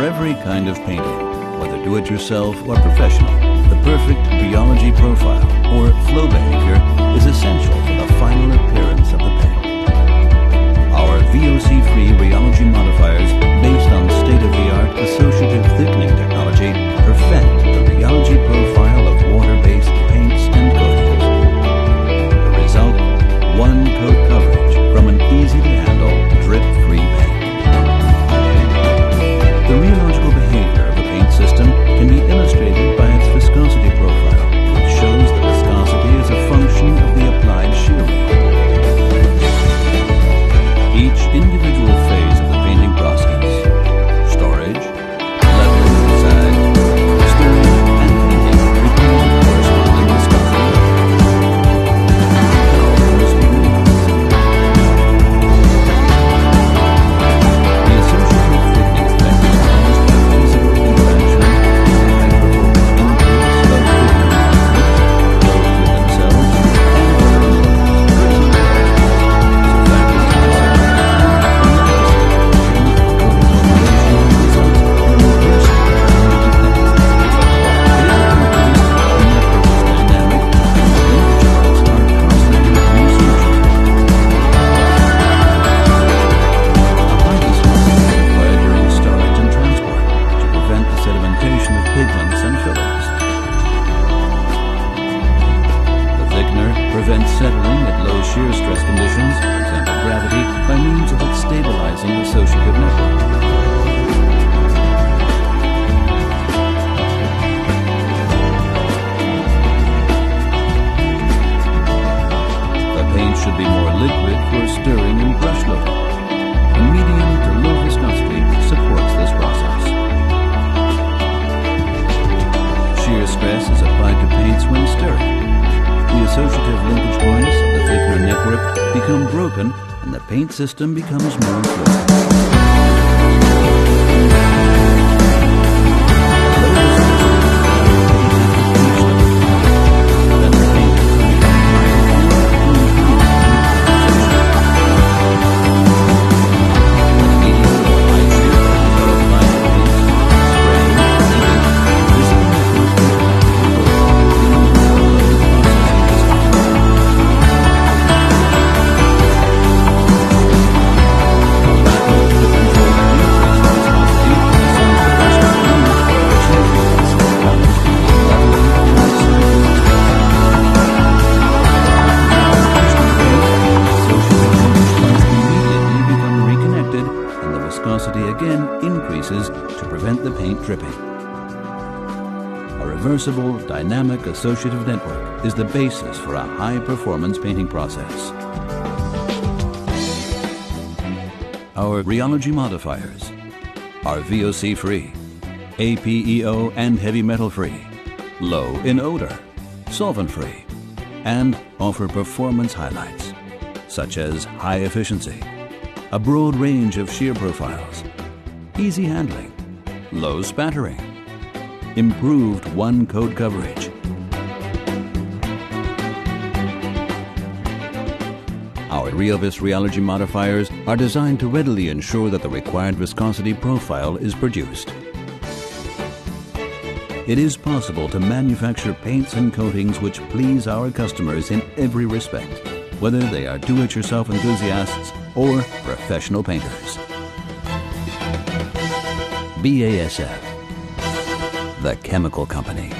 For every kind of painting, whether do-it-yourself or professional, the perfect rheology profile or flow prevents settling at low shear stress conditions, for gravity, by means of its stabilizing associative network. The paint should be more liquid for stirring and brush loading. A medium to low viscosity supports this process. Shear stress is applied to paints when stirring. The associative linkage points of the thickener network become broken and the paint system becomes more fluid. Again increases to prevent the paint dripping. A reversible dynamic associative network is the basis for a high performance painting process. Our rheology modifiers are VOC free, APEO and heavy metal free, low in odor, solvent free, and offer performance highlights such as high efficiency, a broad range of shear profiles, easy handling, low spattering, improved one coat coverage. Our Rheovis rheology modifiers are designed to readily ensure that the required viscosity profile is produced. It is possible to manufacture paints and coatings which please our customers in every respect, whether they are do-it-yourself enthusiasts or professional painters. BASF, the chemical company.